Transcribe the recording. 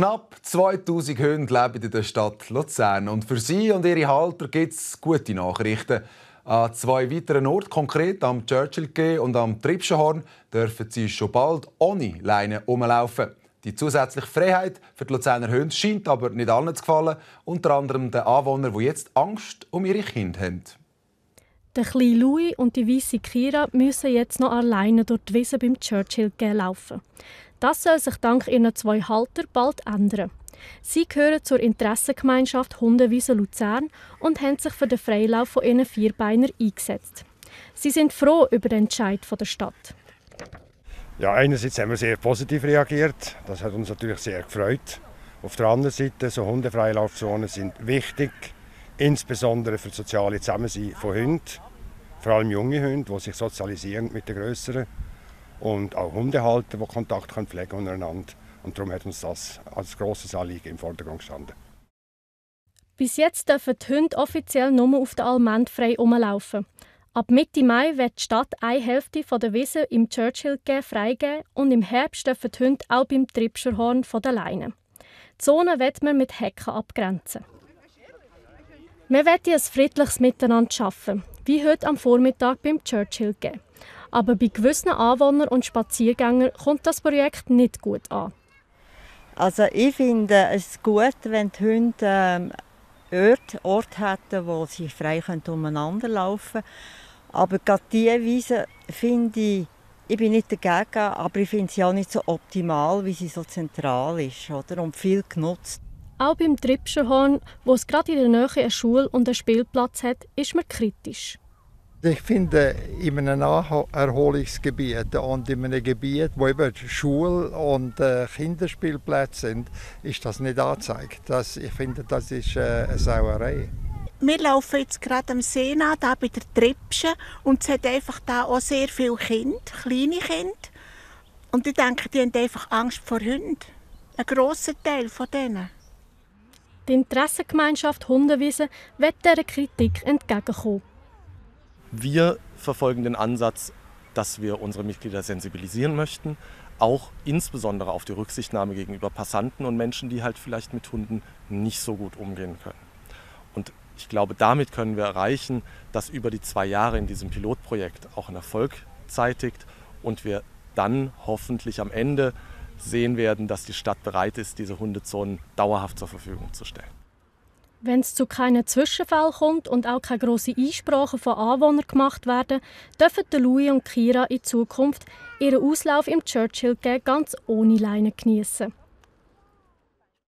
Knapp 2000 Hunde leben in der Stadt Luzern. Und für sie und ihre Halter gibt es gute Nachrichten. An zwei weiteren Orten, konkret am Churchill G und am Tripschenhorn, dürfen sie schon bald ohne Leine rumlaufen. Die zusätzliche Freiheit für die Luzerner Hunde scheint aber nicht allen zu gefallen, unter anderem den Anwohnern, die jetzt Angst um ihre Kinder haben. Der kleine Louis und die weiße Kira müssen jetzt noch alleine durch die Wiese beim Churchill G laufen. Das soll sich dank ihren zwei Halter bald ändern. Sie gehören zur Interessengemeinschaft Hundewiese Luzern und haben sich für den Freilauf von ihren Vierbeinern eingesetzt. Sie sind froh über den Entscheid der Stadt. Ja, einerseits haben wir sehr positiv reagiert. Das hat uns natürlich sehr gefreut. Auf der anderen Seite, so Hundefreilaufzonen sind wichtig, insbesondere für das soziale Zusammensein von Hunden, vor allem junge Hunde, die sich sozialisieren mit den größeren und auch Hundehalter, die Kontakt können pflegen untereinander. Und darum hat uns das als grosses Anliegen im Vordergrund gestanden. Bis jetzt dürfen die Hunde offiziell nur auf der Almend frei rumlaufen. Ab Mitte Mai wird die Stadt eine Hälfte der Wiese im Churchill freigeben und im Herbst dürfen die Hunde auch beim Tripscherhorn von der Leine. Die Zone wird man mit Hecken abgrenzen. Wir werden ein friedliches Miteinander schaffen, wie heute am Vormittag beim Churchill geben. Aber bei gewissen Anwohnern und Spaziergängern kommt das Projekt nicht gut an. Also ich finde es gut, wenn die Hunde ähm, Orte, Orte hätten, wo sie frei umeinander laufen können. Aber gerade diese Wiese finde ich, ich bin nicht dagegen, aber ich finde sie auch nicht so optimal, wie sie so zentral ist oder? und viel genutzt. Auch beim Tripscherhorn, wo es gerade in der Nähe eine Schule und einen Spielplatz hat, ist man kritisch. Ich finde, in einem Naherholungsgebiet und in einem Gebiet, wo eben Schul- und äh, Kinderspielplätze sind, ist das nicht angezeigt. Das, ich finde, das ist äh, eine Sauerei. Wir laufen jetzt gerade am See nach, da bei der Tripsche, und es hat einfach da auch sehr viele Kinder, kleine Kinder. Und ich denke, die haben einfach Angst vor Hunden. Ein grosser Teil von denen. Die Interessengemeinschaft Hundewiese wird dieser Kritik entgegenkommen. Wir verfolgen den Ansatz, dass wir unsere Mitglieder sensibilisieren möchten, auch insbesondere auf die Rücksichtnahme gegenüber Passanten und Menschen, die halt vielleicht mit Hunden nicht so gut umgehen können. Und ich glaube, damit können wir erreichen, dass über die zwei Jahre in diesem Pilotprojekt auch ein Erfolg zeitigt und wir dann hoffentlich am Ende sehen werden, dass die Stadt bereit ist, diese Hundezonen dauerhaft zur Verfügung zu stellen. Wenn es zu keinen Zwischenfällen kommt und auch keine grossen Einsprachen von Anwohnern gemacht werden, dürfen Louis und Kira in Zukunft ihren Auslauf im Churchill ganz ohne Leine genießen.